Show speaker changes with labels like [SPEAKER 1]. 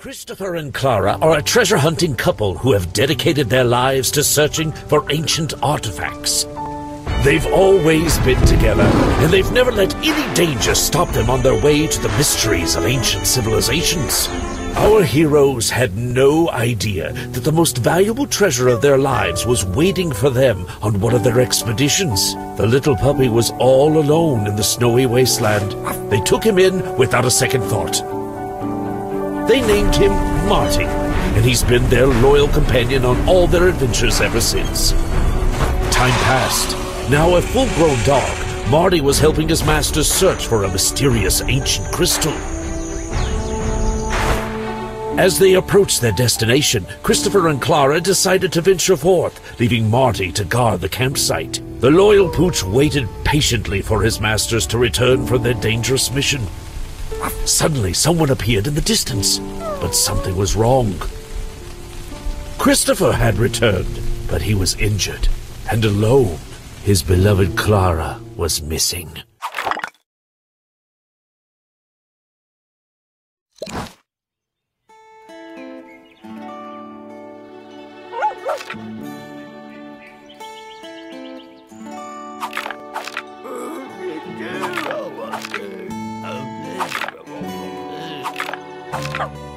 [SPEAKER 1] Christopher and Clara are a treasure hunting couple who have dedicated their lives to searching for ancient artifacts. They've always been together, and they've never let any danger stop them on their way to the mysteries of ancient civilizations. Our heroes had no idea that the most valuable treasure of their lives was waiting for them on one of their expeditions. The little puppy was all alone in the snowy wasteland. They took him in without a second thought. They named him Marty, and he's been their loyal companion on all their adventures ever since. Time passed. Now a full-grown dog, Marty was helping his master search for a mysterious ancient crystal. As they approached their destination, Christopher and Clara decided to venture forth, leaving Marty to guard the campsite. The loyal pooch waited patiently for his masters to return from their dangerous mission. Suddenly, someone appeared in the distance, but something was wrong. Christopher had returned, but he was injured and alone. His beloved Clara was missing. Ow.